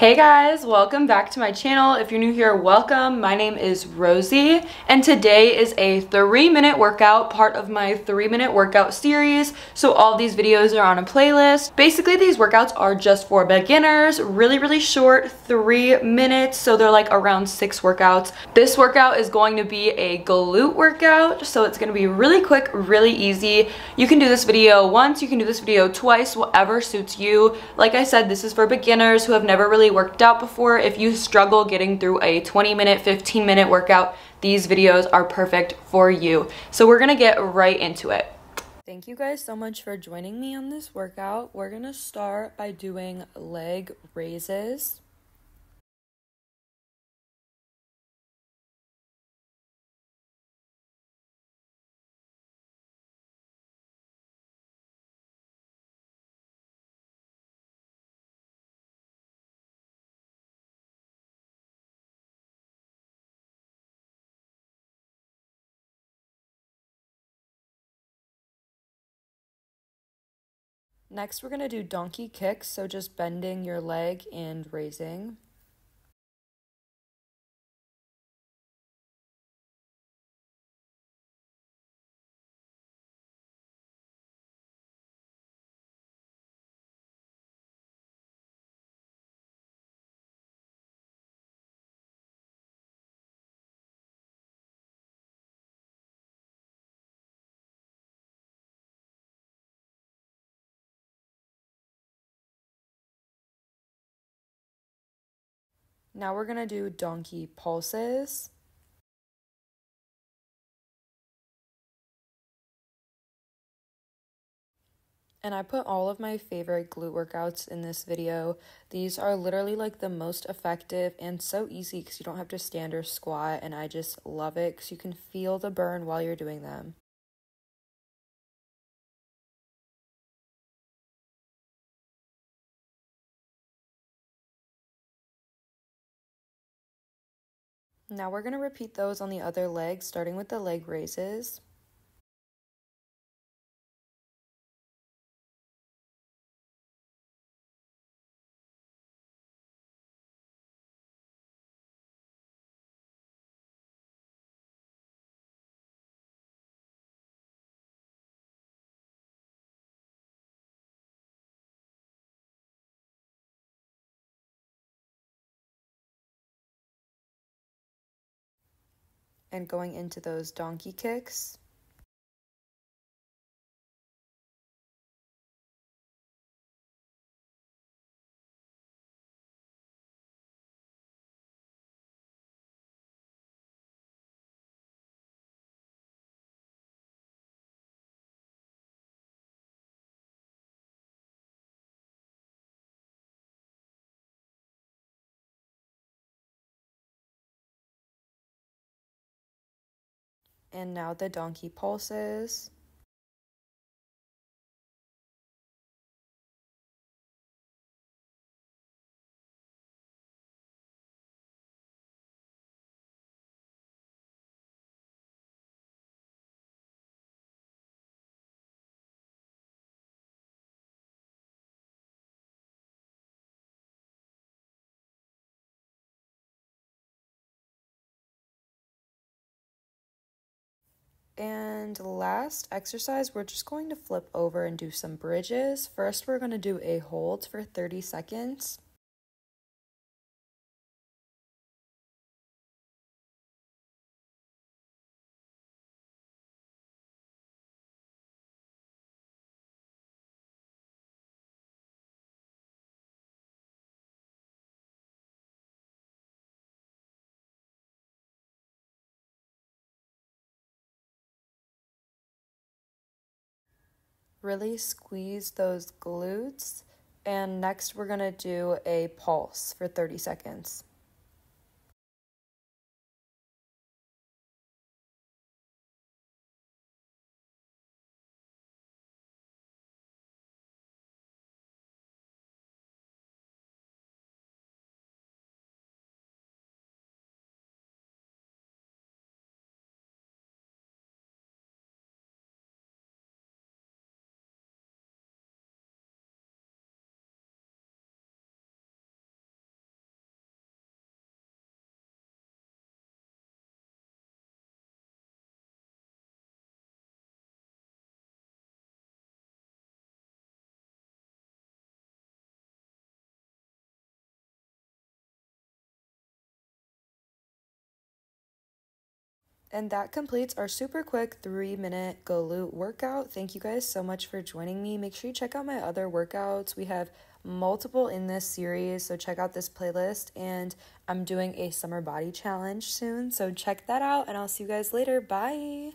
Hey guys, welcome back to my channel. If you're new here, welcome. My name is Rosie and today is a three minute workout, part of my three minute workout series. So all these videos are on a playlist. Basically these workouts are just for beginners, really, really short, three minutes. So they're like around six workouts. This workout is going to be a glute workout. So it's gonna be really quick, really easy. You can do this video once, you can do this video twice, whatever suits you. Like I said, this is for beginners who have never really worked out before, if you struggle getting through a 20 minute, 15 minute workout, these videos are perfect for you. So we're gonna get right into it. Thank you guys so much for joining me on this workout. We're gonna start by doing leg raises. Next, we're going to do donkey kicks, so just bending your leg and raising. Now we're going to do donkey pulses. And I put all of my favorite glute workouts in this video. These are literally like the most effective and so easy because you don't have to stand or squat. And I just love it because you can feel the burn while you're doing them. Now we're going to repeat those on the other leg, starting with the leg raises. And going into those donkey kicks. And now the donkey pulses. And last exercise, we're just going to flip over and do some bridges. First, we're going to do a hold for 30 seconds. Really squeeze those glutes. And next, we're going to do a pulse for 30 seconds. And that completes our super quick three minute glute workout. Thank you guys so much for joining me. Make sure you check out my other workouts. We have multiple in this series, so check out this playlist. And I'm doing a summer body challenge soon, so check that out. And I'll see you guys later. Bye.